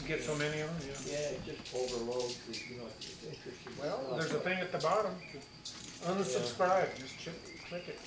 You get so many of them, yeah. Yeah, it just overloads, you know, it's interesting. Well, there's a thing at the bottom, unsubscribe, just click it.